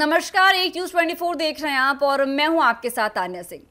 नमस्कार, एक news twenty four देख रहे हैं आप और मैं हूँ आपके साथ तान्या सिंह।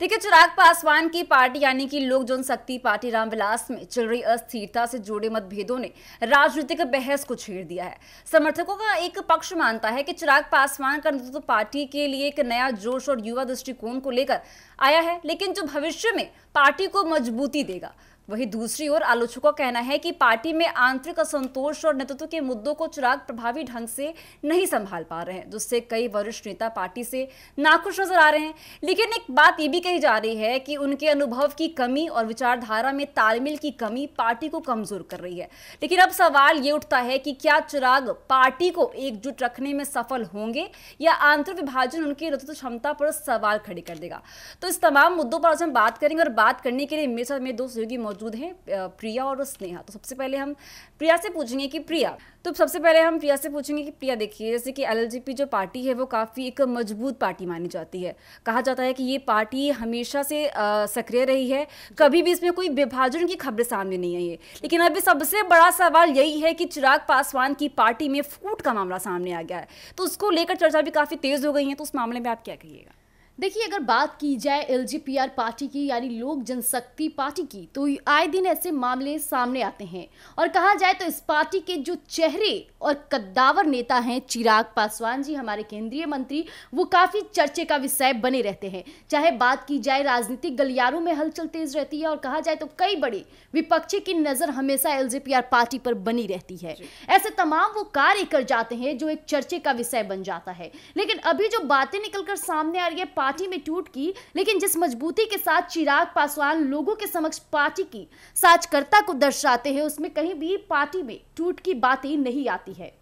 देखिए, चिराग पासवान की पार्टी, यानी कि लोक जनशक्ति पार्टी रामविलास में चल रही अस्थिरता से जुड़े मतभेदों ने राजनीतिक बहस को छेड़ दिया है। समर्थकों का एक पक्ष मानता है कि चिराग पासवान का नेतृत्व तो पार्टी के लिए एक नया जोश और युवा दृष्टिकोण को लेकर आया है, लेकिन जो भविष्य में पार्टी को मजबूती देगा वहीं दूसरी ओर आलोचकों का कहना है कि पार्टी में आंतरिक असंतोष और नेतृत्व के मुद्दों को चिराग प्रभावी ढंग से नहीं संभाल पा रहे हैं, जिससे कई वरिष्ठ नेता पार्टी से नाखुश नज़र आ रहे हैं। लेकिन एक बात ये भी कही जा रही है कि उनके अनुभव की कमी और विचारधारा में तालमेल की कमी पार्टी को कमज़ोर कर रही है। लेकिन अब सवाल ये उठता है कि क्या चिराग पार्टी को एकजुट रखने में सफल होंगे या आंतरिक विभाजन उनकी नेतृत्व क्षमता पर सवाल खड़े कर देगा? तो इस तमाम मुद्दों पर आज हम बात करेंगे और बात करने के लिए मेरे साथ मेरे दो सहयोगी मौजूद हैं प्रिया और स्नेहा। तो सबसे पहले हम प्रिया से पूछेंगे कि प्रिया तो सबसे पहले हम प्रिया से पूछेंगे कि प्रिया देखिए, जैसे कि एल जो पार्टी है, वो काफ़ी एक मज़बूत पार्टी मानी जाती है। कहा जाता है कि ये पार्टी हमेशा से सक्रिय रही है। कभी भी इसमें कोई विभाजन की खबरें सामने नहीं आई है। लेकिन अभी सबसे बड़ा सवाल यही है कि चिराग पासवान की पार्टी में फूट का मामला सामने आ गया है। तो उसको लेकर चर्चा भी काफ़ी तेज़ हो गई है। तो उस मामले में आप क्या कहिएगा? देखिए अगर बात की जाए एलजीपीआर पार्टी की यानी लोक जनशक्ति पार्टी की तो आए दिन ऐसे मामले सामने आते हैं। और कहा जाए तो इस पार्टी के जो चेहरे और कद्दावर नेता हैं चिराग पासवान जी हमारे केंद्रीय मंत्री वो काफ़ी चर्चे का विषय बने रहते हैं। चाहे बात की जाए राजनीतिक गलियारों में हलचल तेज रहती है और कहा जाए तो कई बड़े विपक्षी की नज़र हमेशा एलजेपीआर पार्टी पर बनी रहती है। ऐसे तमाम वो कार्य कर जाते हैं जो एक चर्चे का विषय बन जाता है। लेकिन अभी जो बातें निकलकर सामने आ रही है पार्टी में टूट की, लेकिन जिस मजबूती के साथ चिराग पासवान लोगों के समक्ष पार्टी की साक्षकर्ता को दर्शाते हैं, उसमें कहीं भी पार्टी में टूट की बातें नहीं आती है।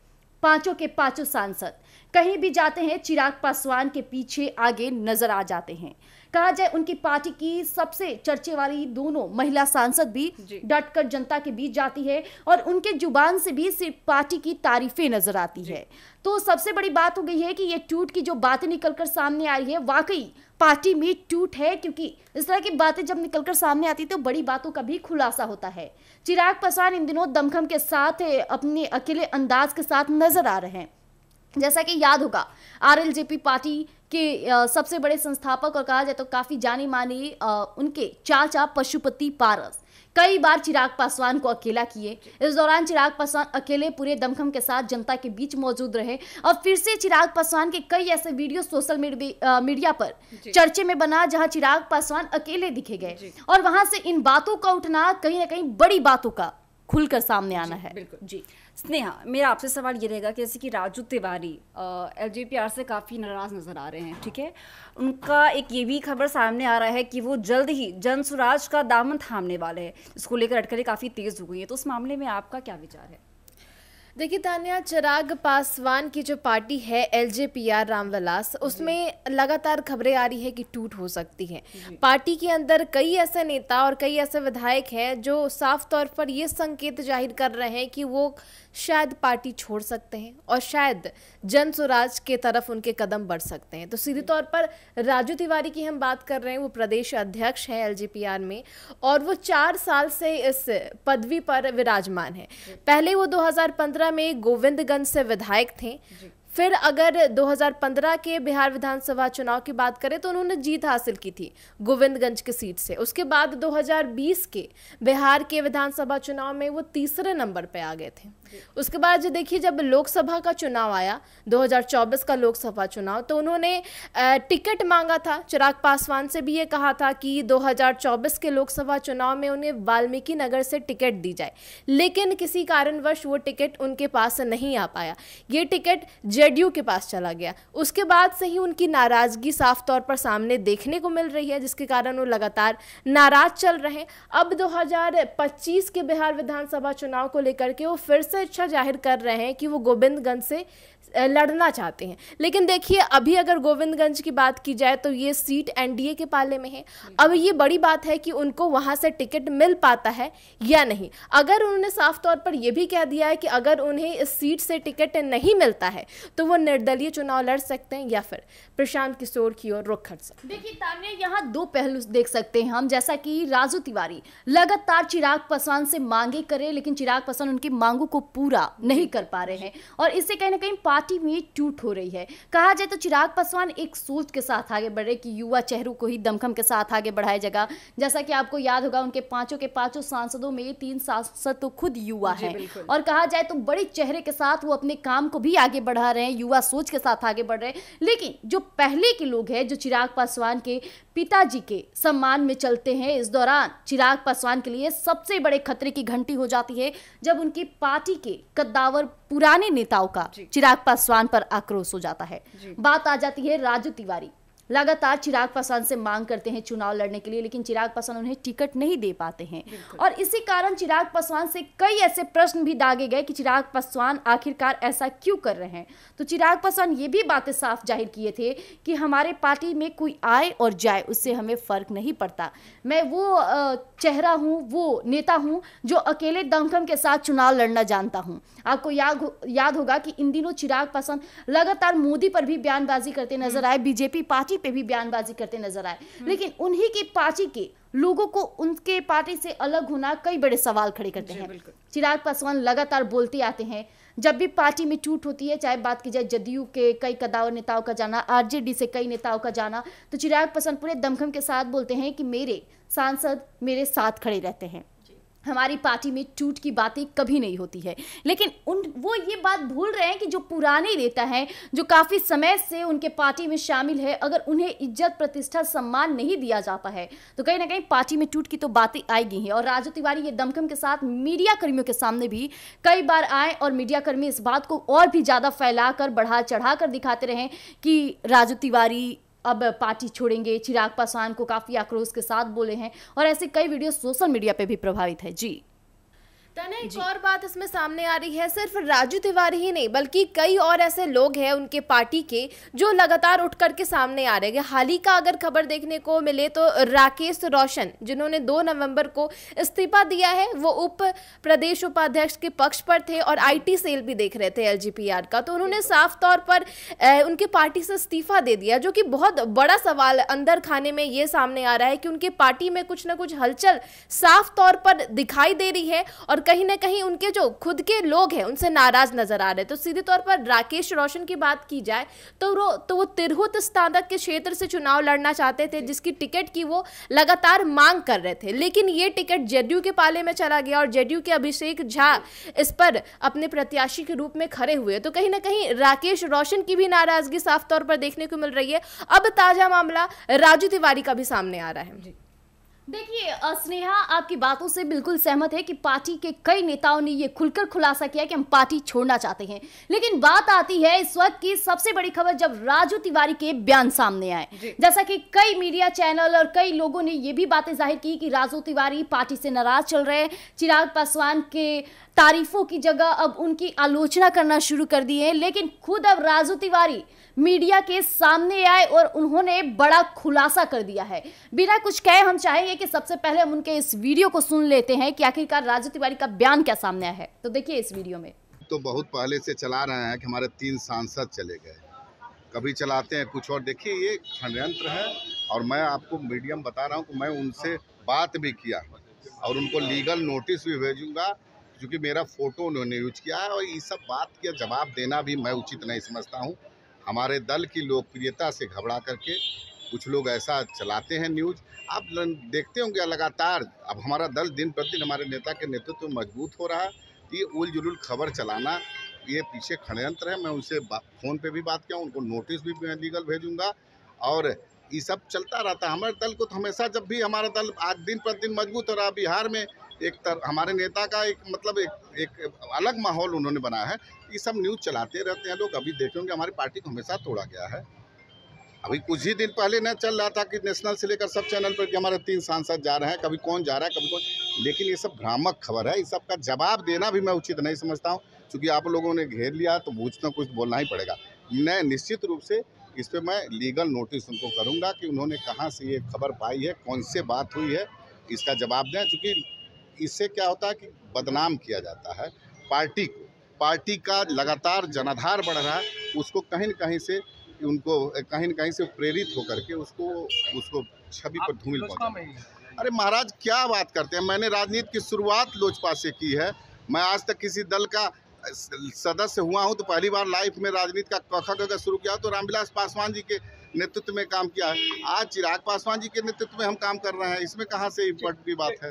पाँचों के पाँचों सांसद कहीं भी जाते हैं चिराग पासवान के पीछे आगे नज़र आ जाते हैं। कहा जाए उनकी पार्टी की सबसे चर्चे वाली दोनों महिला सांसद भी डटकर जनता के बीच जाती है और उनके ज़ुबान से भी सिर्फ़ पार्टी की तारीफें नज़र आती है। तो सबसे बड़ी बात हो गई है कि ये टूट की जो बातें निकलकर सामने आई है वाकई पार्टी में टूट है क्योंकि इस तरह की बातें जब निकलकर सामने आती तो बड़ी बातों का भी खुलासा होता है। चिराग पासवान इन दिनों दमखम के साथ अपने अकेले अंदाज के साथ नज़र आ रहे हैं। जैसा कि याद होगा आरएलजेपी पार्टी के सबसे बड़े संस्थापक और कहा जाए तो काफ़ी जानी मानी उनके चाचा पशुपति पारस। कई बार चिराग पासवान को अकेला किए। इस दौरान चिराग पासवान अकेले पूरे दमखम के साथ जनता के बीच मौजूद रहे और फिर से चिराग पासवान के कई ऐसे वीडियो सोशल मीडिया पर चर्चे में बना जहाँ चिराग पासवान अकेले दिखे गए। और वहाँ से इन बातों का उठना कहीं ना कहीं बड़ी बातों का खुलकर सामने आना है। बिल्कुल। जी। स्नेहा, मेरा आपसे सवाल ये रहेगा कि जैसे कि राजू तिवारी एल से काफ़ी नाराज़ नज़र आ रहे हैं, ठीक है? उनका एक ये भी खबर सामने आ रहा है कि वो जल्द ही जन का दामन थामने वाले हैं इसको लेकर अटकलें काफ़ी तेज़ हो गई हैं। तो उस मामले में आपका क्या विचार है? देखिए तानिया चिराग पासवान की जो पार्टी है L J. P R Ramvilas उसमें लगातार खबरें आ रही है कि टूट हो सकती है। पार्टी के अंदर कई ऐसे नेता और कई ऐसे विधायक हैं जो साफ़ तौर पर ये संकेत ज़ाहिर कर रहे हैं कि वो शायद पार्टी छोड़ सकते हैं और शायद जन स्वराज के तरफ़ उनके कदम बढ़ सकते हैं। तो सीधे तौर पर राजू तिवारी की हम बात कर रहे हैं वो प्रदेश अध्यक्ष हैं एलजेपीआर में और वो चार साल से इस पदवी पर विराजमान है। पहले वो 2015 में गोविंदगंज से विधायक थे। फिर अगर 2015 के बिहार विधानसभा चुनाव की बात करें तो उन्होंने जीत हासिल की थी गोविंदगंज की सीट से। उसके बाद 2020 के बिहार के विधानसभा चुनाव में वो तीसरे नंबर पे आ गए थे। उसके बाद देखिए, जब लोकसभा का चुनाव आया 2024 का लोकसभा चुनाव तो उन्होंने टिकट मांगा था। चिराग पासवान से भी ये कहा था कि 2024 के लोकसभा चुनाव में उन्हें वाल्मीकि नगर से टिकट दी जाए। लेकिन किसी कारणवश वो टिकट उनके पास नहीं आ पाया। ये टिकट जेडीयू के पास चला गया। उसके बाद से ही उनकी नाराज़गी साफ़ तौर पर सामने देखने को मिल रही है, जिसके कारण वो लगातार नाराज़ चल रहे हैं। अब 2025 के बिहार विधानसभा चुनाव को लेकर के वो फिर से इच्छा ज़ाहिर कर रहे हैं कि वो गोविंदगंज से लड़ना चाहते हैं। लेकिन देखिए, अभी अगर गोविंदगंज की बात की जाए तो ये सीट एनडीए के पाले में है। अब ये बड़ी बात है कि उनको वहाँ से टिकट मिल पाता है या नहीं। अगर उन्होंने साफ़ तौर पर यह भी कह दिया है कि अगर उन्हें इस सीट से टिकट नहीं मिलता है तो वो निर्दलीय चुनाव लड़ सकते हैं या फिर। प्रशांत किशोर की ओर रुख कर सकते देखिए, तान्या, यहाँ दो पहलू देख सकते हैं हम, जैसा कि राजू तिवारी, लगातार चिराग पासवान से मांगे करे, लेकिन चिराग पासवान उनकी मांगों को पूरा नहीं कर पा रहे हैं। और इससे कहीं ना कहीं पार्टी में टूट हो रही है। कहा जाए तो चिराग पासवान एक सोच के साथ आगे बढ़ रहे कि युवा चेहरों को ही दमखम के साथ आगे बढ़ाया जाएगा। जैसा कि आपको याद होगा उनके पाँचों के पाँचों सांसदों में तीन सांसद तो खुद युवा है। और कहा जाए तो बड़े चेहरे के साथ वो अपने काम को भी आगे बढ़ा रहे हैं युवा सोच के साथ आगे बढ़ रहे हैं। लेकिन जो पहले के लोग हैं जो चिराग पासवान के पिताजी के सम्मान में चलते हैं इस दौरान चिराग पासवान के लिए सबसे बड़े खतरे की घंटी हो जाती है जब उनकी पार्टी के कद्दावर पुराने नेताओं का चिराग पासवान पर आक्रोश हो जाता है। बात आ जाती है राजू तिवारी। लगातार चिराग पासवान से मांग करते हैं चुनाव लड़ने के लिए लेकिन चिराग पासवान उन्हें टिकट नहीं दे पाते हैं। और इसी कारण चिराग पासवान से कई ऐसे प्रश्न भी दागे गए कि चिराग पासवान आखिरकार ऐसा क्यों कर रहे हैं? तो चिराग पासवान ये भी बातें साफ़ ज़ाहिर किए थे कि हमारे पार्टी में कोई आए और जाए उससे हमें फ़र्क नहीं पड़ता। मैं वो चेहरा हूँ वो नेता हूँ जो अकेले दमखम के साथ चुनाव लड़ना जानता हूँ। आपको याद याद होगा कि इन दिनों चिराग पासवान लगातार मोदी पर भी बयानबाजी करते नज़र आए। बीजेपी पार्टी पे भी बयानबाजी करते नज़र आए। लेकिन उन्हीं की पार्टी के लोगों को उनके पार्टी से अलग होना कई बड़े सवाल खड़े करते हैं। चिराग पासवान लगातार बोलते आते हैं जब भी पार्टी में टूट होती है चाहे बात की जाए जदयू के कई कदावर नेताओं का जाना आरजेडी से कई नेताओं का जाना तो चिराग पासवान पूरे दमखम के साथ बोलते हैं कि मेरे सांसद मेरे साथ खड़े रहते हैं। हमारी पार्टी में टूट की बातें कभी नहीं होती है। लेकिन उन, वो ये बात भूल रहे हैं कि जो पुराने नेता हैं, जो काफ़ी समय से उनके पार्टी में शामिल है, अगर उन्हें इज़्ज़त, प्रतिष्ठा, सम्मान नहीं दिया जाता है तो कहीं ना कहीं पार्टी में टूट की तो बातें आएगी हैं। और राजू तिवारी ये दमखम के साथ मीडिया कर्मियों के सामने भी कई बार आए और मीडिया कर्मी इस बात को और भी ज़्यादा फैलाकर बढ़ा चढ़ा कर दिखाते रहें कि राजू तिवारी अब पार्टी छोड़ेंगे। चिराग पासवान को काफ़ी आक्रोश के साथ बोले हैं और ऐसे कई वीडियो सोशल मीडिया पर भी प्रभावित है। जी। तने एक और बात इसमें सामने आ रही है सिर्फ़ राजू तिवारी ही नहीं बल्कि कई और ऐसे लोग हैं उनके पार्टी के जो लगातार उठ करके सामने आ रहे हैं। हाल ही का अगर खबर देखने को मिले तो राकेश रोशन जिन्होंने 2 नवंबर को इस्तीफा दिया है वो उप प्रदेश उपाध्यक्ष के पक्ष पर थे और आईटी सेल भी देख रहे थे एलजीपीआर का। तो उन्होंने साफ़ तौर पर अ, उनके पार्टी से इस्तीफा दे दिया जो कि बहुत बड़ा सवाल अंदर खाने में ये सामने आ रहा है कि उनके पार्टी में कुछ ना कुछ हलचल साफ़ तौर पर दिखाई दे रही है और कहीं ना कहीं उनके जो खुद के लोग हैं, उनसे नाराज़ नज़र आ रहे हैं। तो सीधे तौर पर राकेश रोशन की बात की जाए तो वो तो वो तिरहुत स्नातक के क्षेत्र से चुनाव लड़ना चाहते थे, जिसकी टिकट की वो लगातार मांग कर रहे थे। लेकिन ये टिकट जेडीयू के पाले में चला गया और जेडीयू के अभिषेक झा इस पर अपने प्रत्याशी के रूप में खड़े हुए। तो कहीं ना कहीं राकेश रोशन की भी नाराज़गी साफ़ तौर पर देखने को मिल रही है। अब ताज़ा मामला राजू तिवारी का भी सामने आ रहा है। देखिए स्नेहा आपकी बातों से बिल्कुल सहमत है कि पार्टी के कई नेताओं ने ये खुलकर खुलासा किया कि हम पार्टी छोड़ना चाहते हैं। लेकिन बात आती है इस वक्त की सबसे बड़ी खबर जब राजू तिवारी के बयान सामने आए। जैसा कि कई मीडिया चैनल और कई लोगों ने ये भी बातें ज़ाहिर की कि राजू तिवारी पार्टी से नाराज़ चल रहे चिराग पासवान के तारीफों की जगह अब उनकी आलोचना करना शुरू कर दी है। लेकिन खुद अब राजू तिवारी मीडिया के सामने आए और उन्होंने बड़ा खुलासा कर दिया है। बिना कुछ कहे हम चाहेंगे कि सबसे पहले हम उनके इस वीडियो को सुन लेते हैं कि आखिरकार राजू तिवारी का बयान क्या सामने आया है। तो देखिए इस वीडियो में। तो बहुत पहले से चला रहे हैं कि हमारे तीन सांसद चले गए। कभी चलाते हैं, कुछ और देखिए, ये षडयंत्र है और मैं आपको मीडियम बता रहा हूँ कि मैं उनसे बात भी किया और उनको लीगल नोटिस भी भेजूँगा, क्योंकि मेरा फ़ोटो उन्होंने यूज़ किया है और ये सब बात का जवाब देना भी मैं उचित नहीं समझता हूँ। हमारे दल की लोकप्रियता से घबरा करके कुछ लोग ऐसा चलाते हैं न्यूज़। आप देखते होंगे लगातार, अब हमारा दल दिन प्रतिदिन हमारे नेता के नेतृत्व में मज़बूत हो रहा है ये उल जुलूल खबर चलाना, ये पीछे षड्यंत्र है। मैं उनसे फ़ोन पे भी बात किया, उनको नोटिस भी मैं लीगल भेजूँगा और ये सब चलता रहता है। हमारे दल को तो हमेशा जब भी हमारा दल आज दिन प्रतिदिन मज़बूत हो रहा है, बिहार में एक तर हमारे नेता का एक मतलब एक एक अलग माहौल उन्होंने बनाया है ये सब न्यूज़ चलाते रहते हैं, लोग अभी देखेंगे हमारी पार्टी को हमेशा तोड़ा गया है। अभी कुछ ही दिन पहले न चल रहा था कि नेशनल से लेकर सब चैनल पर कि हमारे तीन सांसद जा रहे हैं, कभी कौन जा रहा है, कभी कौन। लेकिन ये सब भ्रामक खबर है, इस सब का जवाब देना भी मैं उचित नहीं समझता हूँ, क्योंकि आप लोगों ने घेर लिया तो कुछ ना कुछ बोलना ही पड़ेगा। मैं निश्चित रूप से इस पर मैं लीगल नोटिस उनको करूँगा कि उन्होंने कहाँ से ये खबर पाई है, कौन से बात हुई है, इसका जवाब दें, क्योंकि इससे क्या होता है कि बदनाम किया जाता है पार्टी को। पार्टी का लगातार जनाधार बढ़ रहा है उसको कहीं न कहीं से उनको कहीं न कहीं से प्रेरित होकर के उसको उसको छवि पर धूमिल पहुँचा अरे महाराज क्या बात करते हैं? मैंने राजनीति की शुरुआत लोजपा से की है। मैं आज तक किसी दल का सदस्य हुआ हूँ तो पहली बार लाइफ में राजनीति का कखा कखा शुरू किया तो रामविलास पासवान जी के नेतृत्व में काम किया है। आज चिराग पासवान जी के नेतृत्व में हम काम कर रहे हैं। इसमें कहाँ से की बात है?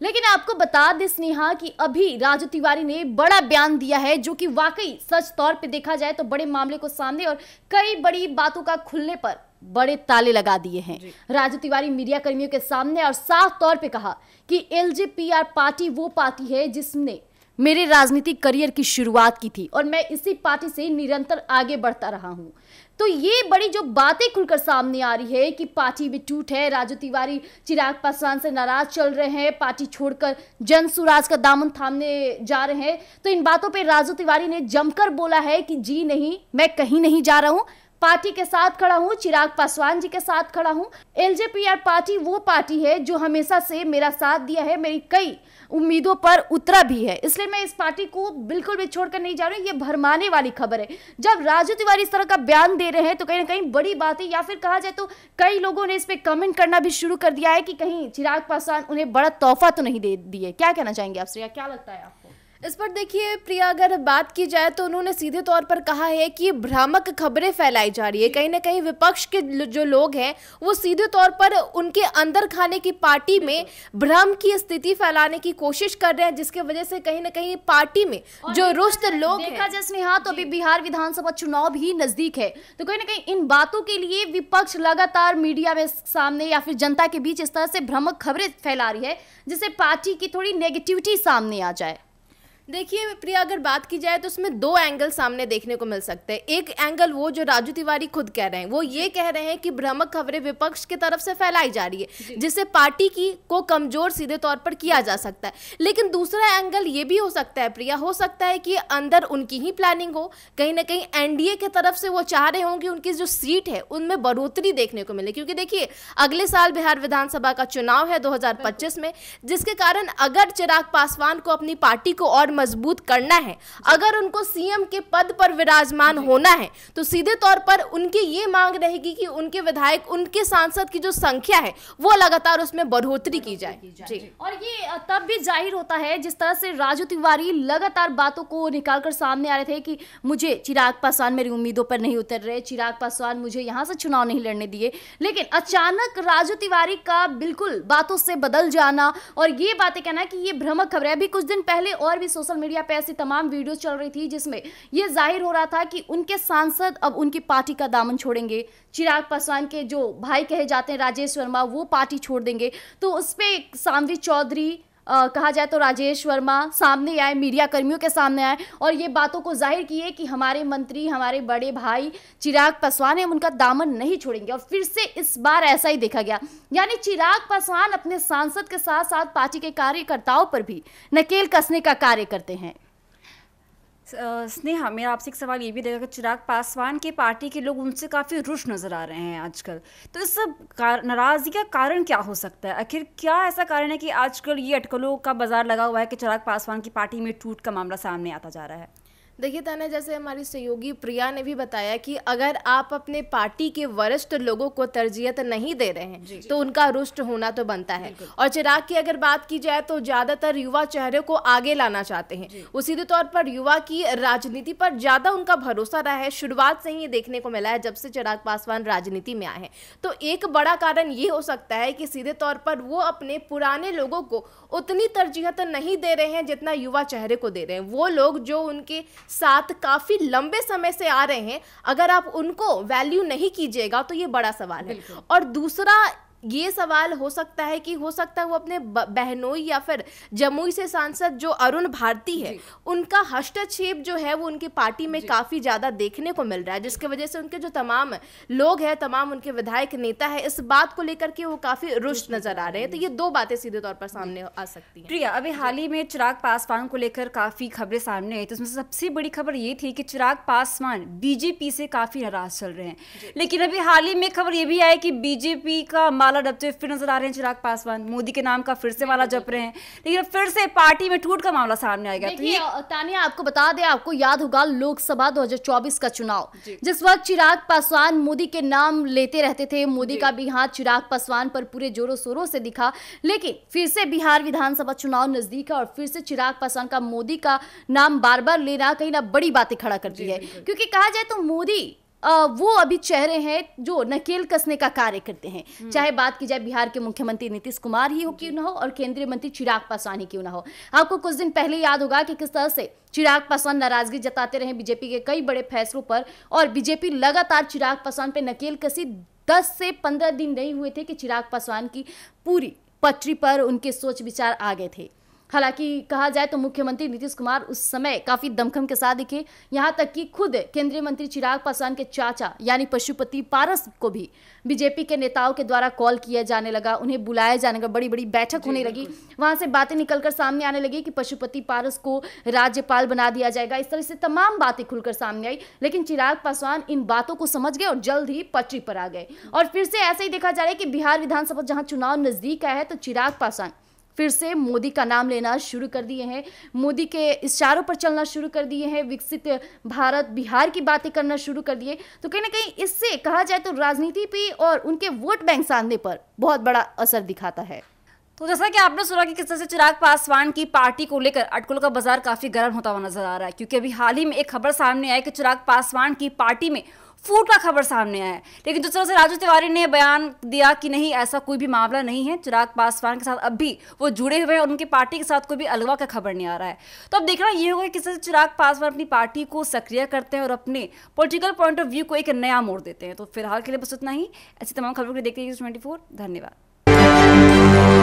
लेकिन आपको बता दें स्नेहा कि अभी राजू तिवारी ने बड़ा बयान दिया है जो कि वाकई सच तौर पे देखा जाए तो बड़े मामले को सामने और कई बड़ी बातों का खुलने पर बड़े ताले लगा दिए हैं। राजू तिवारी मीडिया कर्मियों के सामने और साफ़ तौर पे कहा कि एलजेपीआर पार्टी वो पार्टी है जिसने मेरे राजनीतिक करियर की शुरुआत की थी और मैं इसी पार्टी से निरंतर आगे बढ़ता रहा हूँ। तो ये बड़ी जो बातें खुलकर सामने आ रही है कि पार्टी में टूट है, राजू तिवारी, चिराग पासवान से नाराज़ चल रहे हैं, पार्टी छोड़कर जन सुराज का दामन थामने जा रहे हैं। तो इन बातों पे राजू तिवारी ने जमकर बोला है कि जी नहीं, मैं कहीं नहीं जा रहा हूँ। पार्टी के साथ खड़ा हूँ, चिराग पासवान जी के साथ खड़ा हूँ। एलजेपीआर पार्टी वो पार्टी है जो हमेशा से मेरा साथ दिया है। मेरी कई उम्मीदों पर उतरा भी है। इसलिए मैं इस पार्टी को बिल्कुल भी छोड़कर नहीं जा रही ये भरमाने वाली खबर है। जब राजू तिवारी इस तरह का बयान दे रहे हैं तो कहीं ना कहीं बड़ी बात है। या फिर कहा जाए तो कई लोगों ने इस पर कमेंट करना भी शुरू कर दिया है कि कहीं चिराग पासवान उन्हें बड़ा तोहफा तो नहीं दे दिए। क्या कहना चाहेंगे आप, श्रेया? क्या लगता है आपको? इस पर देखिए प्रिया अगर बात की जाए तो उन्होंने सीधे तौर पर कहा है कि भ्रामक खबरें फैलाई जा रही है। कहीं ना कहीं विपक्ष के जो लोग हैं वो सीधे तौर पर उनके अंदर खाने की पार्टी में भ्रम की स्थिति फैलाने की कोशिश कर रहे हैं जिसके वजह से कहीं ना कहीं पार्टी में जो रुष्ट लोग देखा जाए स्नेहा तो अभी बिहार विधानसभा चुनाव भी नज़दीक है। तो कहीं ना कहीं इन बातों के लिए विपक्ष लगातार मीडिया में सामने या फिर जनता के बीच इस तरह से भ्रमक खबरें फैला रही है जिससे पार्टी की थोड़ी नेगेटिविटी सामने आ जाए। देखिए प्रिया अगर बात की जाए तो उसमें दो एंगल सामने देखने को मिल सकते हैं। एक एंगल वो जो राजू तिवारी खुद कह रहे हैं वो ये कह रहे हैं कि भ्रामक खबरें विपक्ष की तरफ़ से फैलाई जा रही है जिससे पार्टी की को कमज़ोर सीधे तौर पर किया जा सकता है। लेकिन दूसरा एंगल ये भी हो सकता है प्रिया हो सकता है कि अंदर उनकी ही प्लानिंग हो कहीं ना कहीं एनडीए की तरफ़ से वो चाह रहे हों कि उनकी जो सीट है उनमें बढ़ोतरी देखने को मिले। क्योंकि देखिए अगले साल बिहार विधानसभा का चुनाव है दो हज़ार पच्चीस में जिसके कारण अगर चिराग पासवान को अपनी पार्टी को और मज़बूत करना है। अगर उनको सीएम के पद पर विराजमान होना है तो सीधे तौर पर उनकी ये मांग रहेगी कि उनके विधायक उनके सांसद की जो संख्या है वो लगातार उसमें बढ़ोतरी की जाए। जी। और ये तब भी ज़ाहिर होता है जिस तरह से राजू तिवारी लगातार बातों को निकालकर सामने आ रहे थे कि मुझे चिराग पासवान मेरी उम्मीदों पर नहीं उतर रहे चिराग पासवान मुझे यहाँ से चुनाव नहीं लड़ने दिए। लेकिन अचानक राजू तिवारी का बिल्कुल बातों से बदल जाना और ये बातें कहना कि ये भ्रमक खबर है अभी कुछ दिन पहले और भी सोशल मीडिया पे ऐसी तमाम वीडियो चल रही थी जिसमें ये ज़ाहिर हो रहा था कि उनके सांसद अब उनकी पार्टी का दामन छोड़ेंगे। चिराग पासवान के जो भाई कहे जाते हैं, राजेश वर्मा, वो पार्टी छोड़ देंगे। तो उस पर सांवी चौधरी आ, कहा जाए तो राजेश वर्मा सामने आए मीडिया कर्मियों के सामने आए और ये बातों को ज़ाहिर किए कि हमारे मंत्री हमारे बड़े भाई चिराग पासवान हम उनका दामन नहीं छोड़ेंगे। और फिर से इस बार ऐसा ही देखा गया। यानी चिराग पासवान अपने सांसद के साथ साथ पार्टी के कार्यकर्ताओं पर भी नकेल कसने का कार्य करते हैं। स्नेहा, मेरा आपसे एक सवाल ये भी देगा कि चिराग पासवान के पार्टी के लोग उनसे काफ़ी रुश नज़र आ रहे हैं आजकल। तो इस नाराज़गी का कारण क्या हो सकता है? आखिर क्या ऐसा कारण है कि आजकल ये अटकलों का बाज़ार लगा हुआ है कि चिराग पासवान की पार्टी में टूट का मामला सामने आता जा रहा है? देखिए ताना जैसे हमारी सहयोगी प्रिया ने भी बताया कि अगर आप अपने पार्टी के वरिष्ठ लोगों को तरजीहत नहीं दे रहे हैं तो उनका रुष्ट होना तो बनता है। और चिराग की अगर बात की जाए तो ज़्यादातर युवा चेहरे को आगे लाना चाहते हैं। वो सीधे तौर पर युवा की राजनीति पर ज़्यादा उनका भरोसा रहा है। शुरुआत से ही ये देखने को मिला है जब से चिराग पासवान राजनीति में आए हैं। तो एक बड़ा कारण ये हो सकता है कि सीधे तौर पर वो अपने पुराने लोगों को उतनी तरजीहत नहीं दे रहे हैं जितना युवा चेहरे को दे रहे हैं। वो लोग जो उनके साथ काफ़ी लंबे समय से आ रहे हैं। अगर आप उनको वैल्यू नहीं कीजिएगा तो ये बड़ा सवाल है। और दूसरा ये सवाल हो सकता है कि हो सकता है वो अपने बहनोई या फिर जमुई से सांसद जो अरुण भारती है उनका हस्तक्षेप जो है वो उनकी पार्टी में काफ़ी ज़्यादा देखने को मिल रहा है जिसकी वजह से उनके जो तमाम लोग हैं तमाम उनके विधायक नेता है इस बात को लेकर के वो काफ़ी रुष्ट नज़र आ रहे हैं। तो ये दो बातें सीधे तौर पर सामने आ सकती हैं। प्रिया अभी हाल ही में चिराग पासवान को लेकर काफ़ी खबरें सामने आई तो उसमें सबसे बड़ी खबर ये थी कि चिराग पासवान बीजेपी से काफ़ी नाराज़ चल रहे हैं। लेकिन अभी हाल ही में खबर ये भी आई कि बीजेपी का माला माला जपते हुए फिर नज़र आ रहे हैं चिराग पासवान। मोदी के नाम का फिर से माला जप रहे हैं। लेकिन फिर से पार्टी में टूट का मामला सामने आएगा। तो तानिया आपको बता दें आपको याद होगा लोकसभा 2024 का चुनाव। जिस वक्त चिराग पासवान मोदी के नाम लेते रहते थे मोदी का भी हाथ चिराग पासवान पर पूरे जोरों शोरों से दिखा। लेकिन फिर से बिहार विधानसभा चुनाव नज़दीक है और फिर से चिराग पासवान का मोदी का नाम बार बार लेना कहीं ना बड़ी बातें खड़ा करती है। क्योंकि कहा जाए तो मोदी वो अभी चेहरे हैं जो नकेल कसने का कार्य करते हैं। हम्म। चाहे बात की जाए बिहार के मुख्यमंत्री नीतीश कुमार ही हो क्यों ना हो और केंद्रीय मंत्री चिराग पासवान ही क्यों ना हो। आपको कुछ दिन पहले याद होगा कि किस तरह से चिराग पासवान नाराज़गी जताते रहे बीजेपी के कई बड़े फैसलों पर और बीजेपी लगातार चिराग पासवान पर नकेल कसी। दस से पंद्रह दिन नहीं हुए थे कि चिराग पासवान की पूरी पटरी पर उनके सोच विचार आ गए थे। हालाँकि कहा जाए तो मुख्यमंत्री नीतीश कुमार उस समय काफ़ी दमखम के साथ दिखे। यहाँ तक कि खुद केंद्रीय मंत्री चिराग पासवान के चाचा यानी पशुपति पारस को भी बीजेपी के नेताओं के द्वारा कॉल किया जाने लगा। उन्हें बुलाया जाने का बड़ी बड़ी बैठक होने लगी। वहाँ से बातें निकलकर सामने आने लगी कि पशुपति पारस को राज्यपाल बना दिया जाएगा। इस तरह से तमाम बातें खुलकर सामने आई लेकिन चिराग पासवान इन बातों को समझ गए और जल्द ही पटरी पर आ गए। और फिर से ऐसे ही देखा जा रहा है कि बिहार विधानसभा जहाँ चुनाव नज़दीक आया है तो चिराग पासवान फिर से मोदी का नाम लेना शुरू कर दिए हैं। मोदी के इशारों पर चलना शुरू कर दिए हैं। विकसित भारत, बिहार की बातें करना शुरू कर दिए। तो कहीं ना कहीं इससे कहा जाए तो राजनीति पे और उनके वोट बैंक साधने पर बहुत बड़ा असर दिखाता है। तो जैसा कि आपने सुना कि किस तरह से चिराग पासवान की पार्टी को लेकर अटकुल का बाज़ार काफ़ी गर्म होता हुआ नज़र आ रहा है, क्योंकि अभी हाल ही में एक खबर सामने आई कि चिराग पासवान की पार्टी में फूट का खबर सामने आया है। लेकिन दूसरी तरह से राजू तिवारी ने बयान दिया कि नहीं, ऐसा कोई भी मामला नहीं है। चिराग पासवान के साथ अब भी वो जुड़े हुए हैं और उनकी पार्टी के साथ कोई भी अलवा का खबर नहीं आ रहा है। तो अब देखना ये होगा कि किस चिराग पासवान अपनी पार्टी को सक्रिय करते हैं और अपने पोलिटिकल पॉइंट ऑफ़ व्यू को एक नया मोड़ देते हैं। तो फ़िलहाल के लिए बस उतना ही। ऐसी तमाम खबरों के देखते हैं ट्वेंटी धन्यवाद।